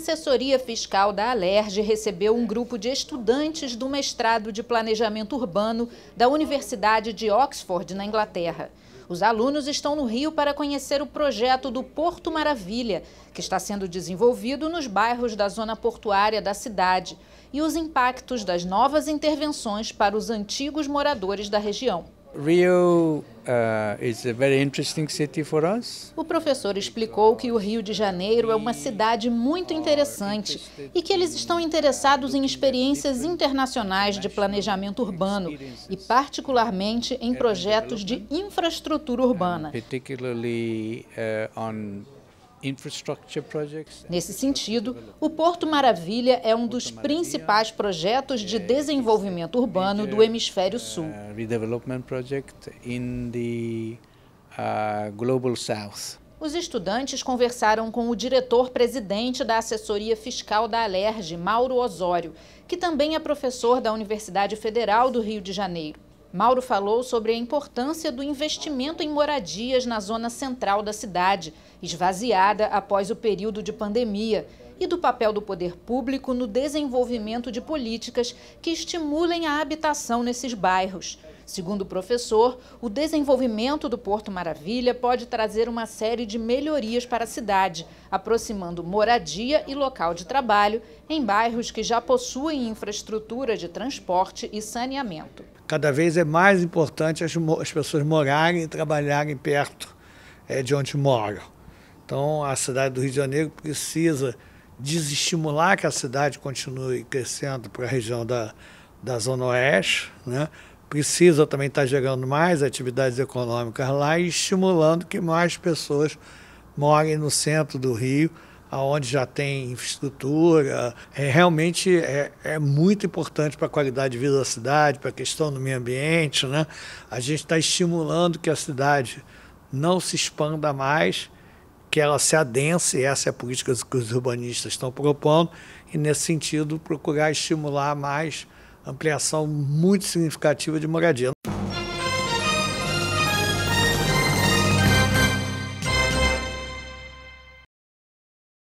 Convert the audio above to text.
assessoria fiscal da Alerj recebeu um grupo de estudantes do mestrado de planejamento urbano da Universidade de Oxford, na Inglaterra. Os alunos estão no Rio para conhecer o projeto do Porto Maravilha, que está sendo desenvolvido nos bairros da zona portuária da cidade, e os impactos das novas intervenções para os antigos moradores da região. Rio uh, is a very interesting city for us. O professor explicou que o Rio de Janeiro é uma cidade muito interessante e que eles estão interessados em experiências internacionais de planejamento urbano e particularmente em projetos de infraestrutura urbana. Particularly uh, on Nesse sentido, o Porto Maravilha é um dos principais projetos de desenvolvimento urbano do Hemisfério Sul. Os estudantes conversaram com o diretor-presidente da assessoria fiscal da Alerj, Mauro Osório, que também é professor da Universidade Federal do Rio de Janeiro. Mauro falou sobre a importância do investimento em moradias na zona central da cidade, esvaziada após o período de pandemia, e do papel do poder público no desenvolvimento de políticas que estimulem a habitação nesses bairros. Segundo o professor, o desenvolvimento do Porto Maravilha pode trazer uma série de melhorias para a cidade, aproximando moradia e local de trabalho em bairros que já possuem infraestrutura de transporte e saneamento. Cada vez é mais importante as, as pessoas morarem e trabalharem perto é, de onde moram. Então, a cidade do Rio de Janeiro precisa desestimular que a cidade continue crescendo para a região da, da Zona Oeste, né? precisa também estar gerando mais atividades econômicas lá e estimulando que mais pessoas morem no centro do Rio, aonde já tem infraestrutura. É, realmente é, é muito importante para a qualidade de vida da cidade, para a questão do meio ambiente. Né? A gente está estimulando que a cidade não se expanda mais, que ela se adense, essa é a política que os urbanistas estão propondo, e nesse sentido procurar estimular mais ampliação muito significativa de moradia.